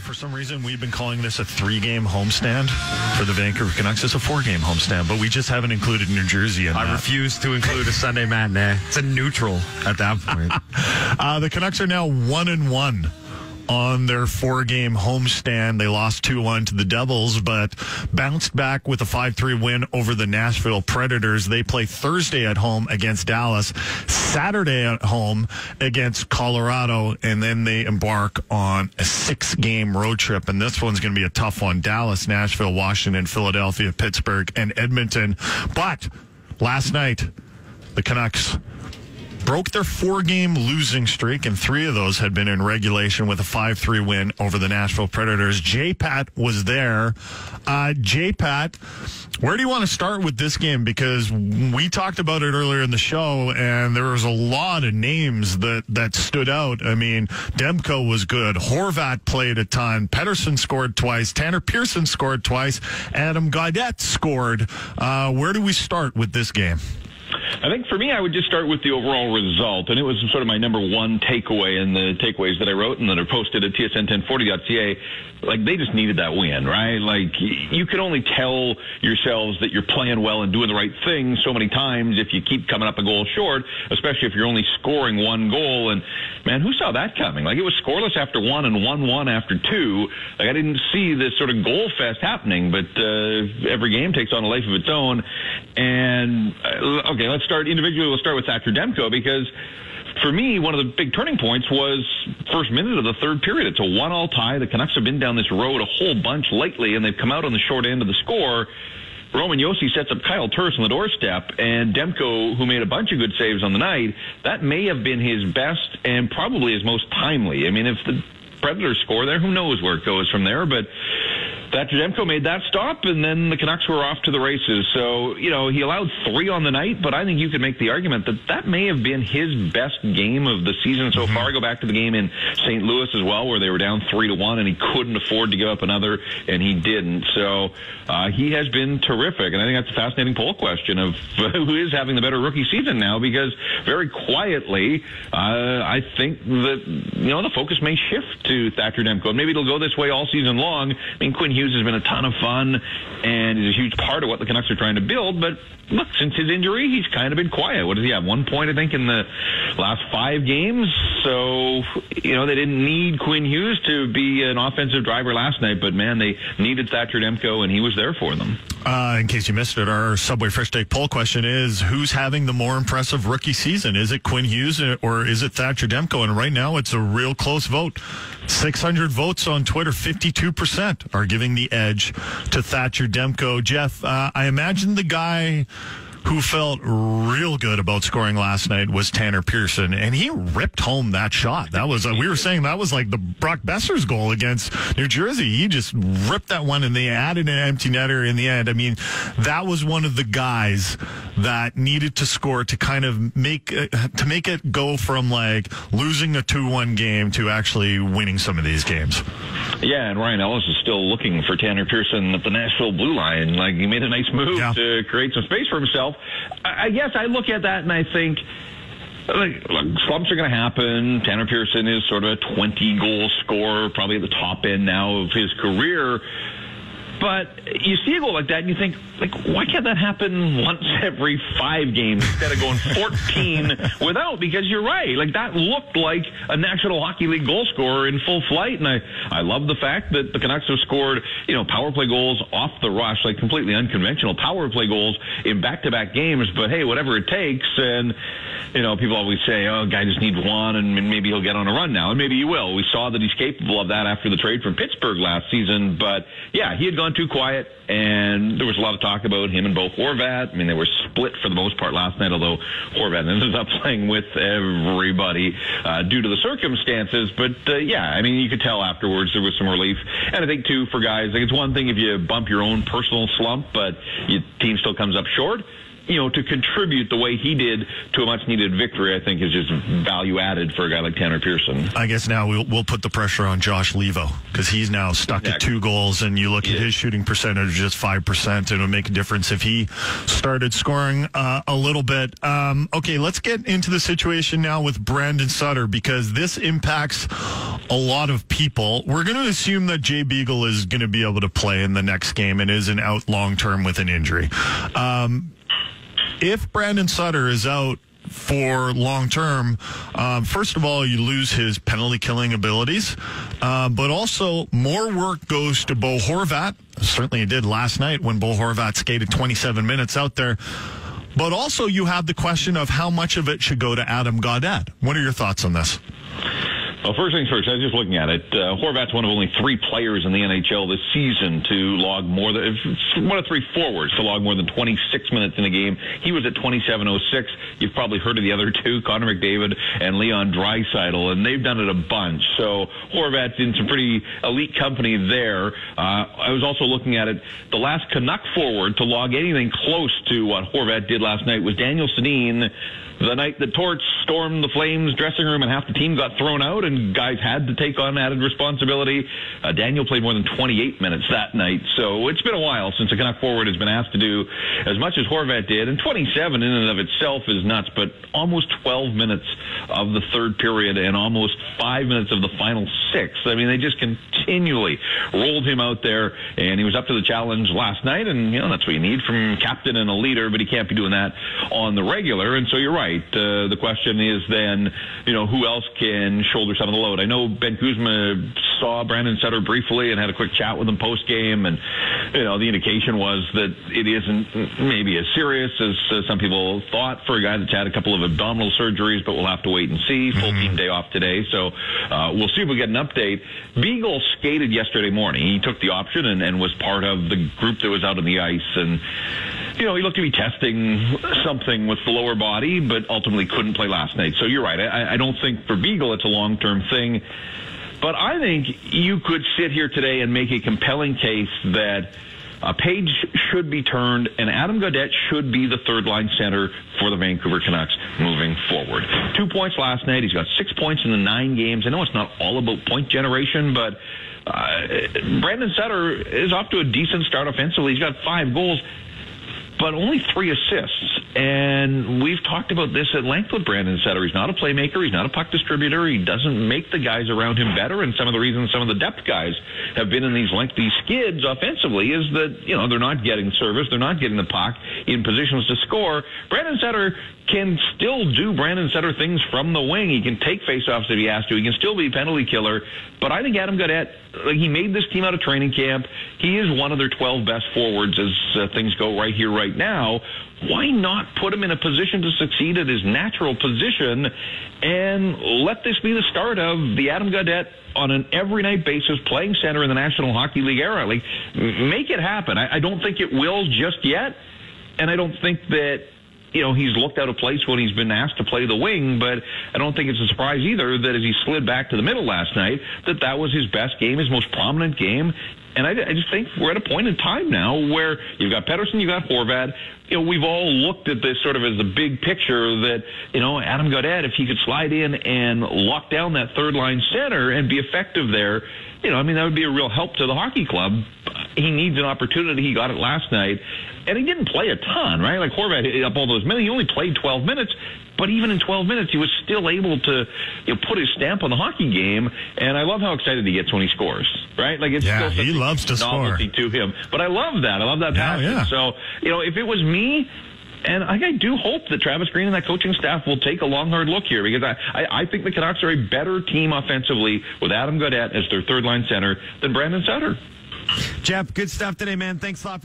for some reason, we've been calling this a three-game homestand for the Vancouver Canucks. It's a four-game homestand, but we just haven't included New Jersey in I that. refuse to include a Sunday matinee. It's a neutral at that point. Uh, the Canucks are now one and one on their four-game homestand. They lost 2-1 to the Devils, but bounced back with a 5-3 win over the Nashville Predators. They play Thursday at home against Dallas, Saturday at home against Colorado, and then they embark on a six-game road trip. And this one's going to be a tough one. Dallas, Nashville, Washington, Philadelphia, Pittsburgh, and Edmonton. But last night, the Canucks broke their four game losing streak, and three of those had been in regulation with a 5 3 win over the Nashville Predators. J Pat was there. Uh, J Pat, where do you want to start with this game? Because we talked about it earlier in the show, and there was a lot of names that, that stood out. I mean, Demko was good. Horvat played a ton. Pettersson scored twice. Tanner Pearson scored twice. Adam Gaudette scored. Uh, where do we start with this game? I think for me, I would just start with the overall result, and it was sort of my number one takeaway in the takeaways that I wrote and that are posted at tsn1040.ca. Like they just needed that win, right? Like you can only tell yourselves that you're playing well and doing the right thing so many times if you keep coming up a goal short, especially if you're only scoring one goal. And man, who saw that coming? Like it was scoreless after one and one one after two. Like I didn't see this sort of goal fest happening, but uh, every game takes on a life of its own. And uh, okay, let's start individually. We'll start with Thatcher Demko because for me, one of the big turning points was first minute of the third period. It's a one-all tie. The Canucks have been down this road a whole bunch lately, and they've come out on the short end of the score. Roman Josi sets up Kyle Turris on the doorstep, and Demko, who made a bunch of good saves on the night, that may have been his best and probably his most timely. I mean, if the Predators score there, who knows where it goes from there, but Thatcher Demko made that stop, and then the Canucks were off to the races. So, you know, he allowed three on the night, but I think you could make the argument that that may have been his best game of the season so far. Go back to the game in St. Louis as well, where they were down three to one, and he couldn't afford to give up another, and he didn't. So uh, he has been terrific, and I think that's a fascinating poll question of who is having the better rookie season now, because very quietly, uh, I think that you know the focus may shift to Thatcher Demko. and Maybe it'll go this way all season long. I mean, Quinn Hughes has been a ton of fun and is a huge part of what the Canucks are trying to build. But look, since his injury, he's kind of been quiet. What does he have? One point, I think, in the last five games. So, you know, they didn't need Quinn Hughes to be an offensive driver last night, but man, they needed Thatcher Demko, and he was there for them. Uh, in case you missed it, our Subway Fresh Take poll question is who's having the more impressive rookie season? Is it Quinn Hughes or is it Thatcher Demko? And right now it's a real close vote. 600 votes on Twitter, 52% are giving the edge to Thatcher Demko. Jeff, uh, I imagine the guy who felt real good about scoring last night was Tanner Pearson, and he ripped home that shot. That was uh, we were saying that was like the Brock Boeser's goal against New Jersey. He just ripped that one, and they added an empty netter in the end. I mean, that was one of the guys that needed to score to kind of make uh, to make it go from like losing a two-one game to actually winning some of these games. Yeah, and Ryan Ellis is still looking for Tanner Pearson at the Nashville blue line. Like he made a nice move Yeah. to create some space for himself. I, guess I look at that and I think. Like, look, slumps are going to happen. Tanner Pearson is sort of a 20 goal scorer, probably at the top end now of his career. But you see a goal like that and you think, like, why can't that happen once every five games instead of going 14 without? Because you're right. Like, that looked like a National Hockey League goal scorer in full flight. And I, I love the fact that the Canucks have scored, you know, power play goals off the rush, like completely unconventional power play goals in back to back games. But hey, whatever it takes. And, you know, people always say, oh, guy just needs one and maybe he'll get on a run now. And maybe he will. We saw that he's capable of that after the trade from Pittsburgh last season. But yeah, he had gone too quiet, and there was a lot of talk about him and Bo Horvat. I mean, they were split for the most part last night, although Horvat ended up playing with everybody uh, due to the circumstances. But uh, yeah, I mean, you could tell afterwards there was some relief. And I think too for guys, like it's one thing if you bump your own personal slump, but your team still comes up short. You know, to contribute the way he did to a much needed victory, I think is just value added for a guy like Tanner Pearson. I guess now we'll, we'll put the pressure on Josh Leivo because he's now stuck exactly. at two goals, and you look yeah. at his shooting percentage, just 5%, and it would make a difference if he started scoring uh, a little bit. Um, okay, let's get into the situation now with Brandon Sutter because this impacts a lot of people. We're going to assume that Jay Beagle is going to be able to play in the next game and isn't out long term with an injury. Um, if Brandon Sutter is out for long term, um, first of all, you lose his penalty killing abilities, uh, but also more work goes to Bo Horvat. Certainly, it did last night when Bo Horvat skated 27 minutes out there. But also, you have the question of how much of it should go to Adam Gaudette. What are your thoughts on this? Well, first things first, I was just looking at it. Uh, Horvat's one of only three players in the NHL this season to log more than one of three forwards to log more than 26 minutes in a game. He was at 27:06. You've probably heard of the other two, Connor McDavid and Leon Draisaitl, and they've done it a bunch. So Horvat's in some pretty elite company there. Uh, I was also looking at it. The last Canuck forward to log anything close to what Horvat did last night was Daniel Sedin the night the Torts stormed the Flames dressing room and half the team got thrown out and guys had to take on added responsibility. Uh, Daniel played more than 28 minutes that night. So it's been a while since a Canuck forward has been asked to do as much as Horvat did. And 27 in and of itself is nuts, but almost 12 minutes of the third period and almost five minutes of the final six. I mean, they just continually rolled him out there and he was up to the challenge last night. And, you know, that's what you need from captain and a leader, but he can't be doing that on the regular. And so you're right right. Uh, the question is then, you know, who else can shoulder some of the load? I know Ben Kuzma saw Brandon Sutter briefly and had a quick chat with him post game, and you know, the indication was that it isn't maybe as serious as uh, some people thought for a guy that's had a couple of abdominal surgeries, but we'll have to wait and see. Full mm-hmm. team day off today, so uh, we'll see if we get an update. Beagle skated yesterday morning. He took the option and, and was part of the group that was out on the ice and you know, he looked to be testing something with the lower body, but ultimately couldn't play last night. So you're right. I, I don't think for Beagle it's a long term thing. But I think you could sit here today and make a compelling case that a page should be turned, and Adam Gaudette should be the third line center for the Vancouver Canucks moving forward. Two points last night. He's got six points in the nine games. I know it's not all about point generation, but uh, Brandon Sutter is off to a decent start offensively. He's got five goals but only three assists. And we've talked about this at length with Brandon Sutter. He's not a playmaker. He's not a puck distributor. He doesn't make the guys around him better. And some of the reasons some of the depth guys have been in these lengthy skids offensively is that, you know, they're not getting service. They're not getting the puck in positions to score. Brandon Sutter can still do Brandon Sutter things from the wing. He can take faceoffs if he has to. He can still be a penalty killer. But I think Adam Gaudette, like he made this team out of training camp. He is one of their 12 best forwards as uh, things go right here, right now. Why not put him in a position to succeed at his natural position and let this be the start of the Adam Gaudette on an every night basis playing center in the National Hockey League era? Like, make it happen. I, I don't think it will just yet. And I don't think that you know, he's looked out of place when he's been asked to play the wing, but I don't think it's a surprise either that as he slid back to the middle last night, that that was his best game, his most prominent game. And I, I just think we're at a point in time now where you've got Pettersson, you've got Horvat. You know, we've all looked at this sort of as the big picture that, you know, Adam Gaudette, if he could slide in and lock down that third line center and be effective there, you know, I mean, that would be a real help to the hockey club. He needs an opportunity. He got it last night and he didn't play a ton, right? Like Horvat hit up all those minutes. He only played 12 minutes, but even in 12 minutes, he was still able to you know, put his stamp on the hockey game. And I love how excited he gets when he scores, right? Like it's yeah, still he loves to score to him. But I love that. I love that passion. Yeah, yeah. So you know, if it was me. And I, I do hope that Travis Green and that coaching staff will take a long, hard look here because I, I, I think the Canucks are a better team offensively with Adam Gaudette as their third line center than Brandon Sutter. Jeff, good stuff today, man. Thanks a lot for